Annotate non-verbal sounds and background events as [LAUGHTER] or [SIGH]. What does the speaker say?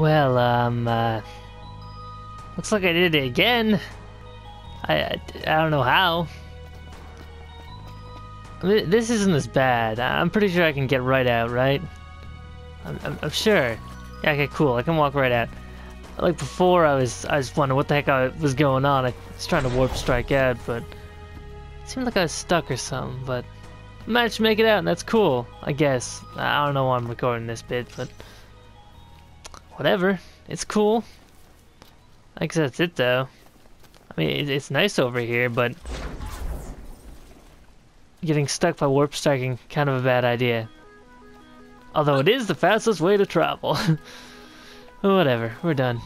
Well, um, uh, looks like I did it again. I, I, I don't know how. Th- This isn't as bad. I'm pretty sure I can get right out, right? I'm, I'm, I'm sure. Yeah, okay, cool. I can walk right out. Like before, I was I was wondering what the heck I was going on. I was trying to warp strike out, but it seemed like I was stuck or something. But I managed to make it out, and that's cool. I guess. I don't know why I'm recording this bit, but whatever. It's cool. I guess that's it, though. I mean, it, it's nice over here, but getting stuck by warp striking kind of a bad idea. Although it is the fastest way to travel. [LAUGHS] Whatever, we're done.